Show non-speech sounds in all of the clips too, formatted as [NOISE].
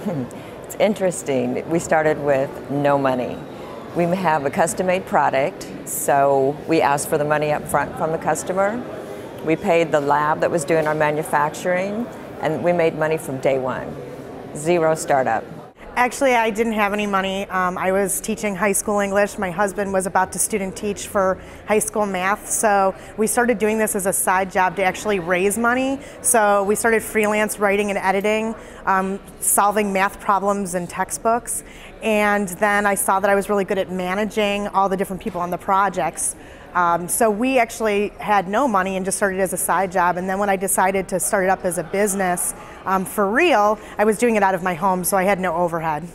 [LAUGHS] it's interesting. We started with no money. We have a custom made product, so we asked for the money up front from the customer. We paid the lab that was doing our manufacturing, and we made money from day one. Zero startup. Actually, I didn't have any money. Um, I was teaching high school English. My husband was about to student teach for high school math. So we started doing this as a side job to actually raise money. So we started freelance writing and editing, um, solving math problems in textbooks. And then I saw that I was really good at managing all the different people on the projects. Um, so we actually had no money and just started as a side job. And then when I decided to start it up as a business um, for real, I was doing it out of my home, so I had no overhead.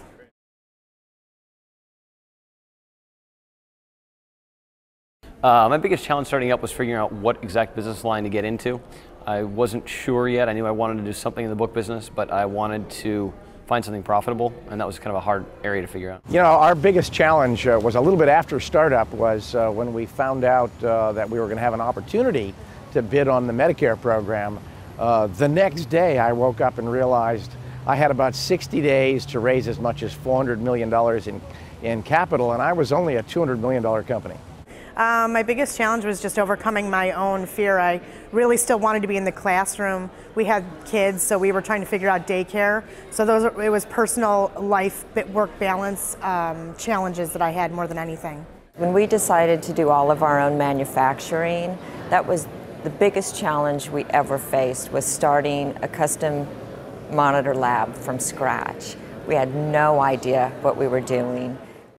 Uh, my biggest challenge starting up was figuring out what exact business line to get into. I wasn't sure yet. I knew I wanted to do something in the book business, but I wanted to find something profitable, and that was kind of a hard area to figure out. You know, our biggest challenge uh, was a little bit after startup was uh, when we found out uh, that we were going to have an opportunity to bid on the Medicare program. Uh, the next day, I woke up and realized I had about 60 days to raise as much as $400 million in, in capital, and I was only a $200 million company. Um, my biggest challenge was just overcoming my own fear. I really still wanted to be in the classroom. We had kids, so we were trying to figure out daycare. So those it was personal life work balance um, challenges that I had more than anything. When we decided to do all of our own manufacturing, that was the biggest challenge we ever faced was starting a custom monitor lab from scratch. We had no idea what we were doing.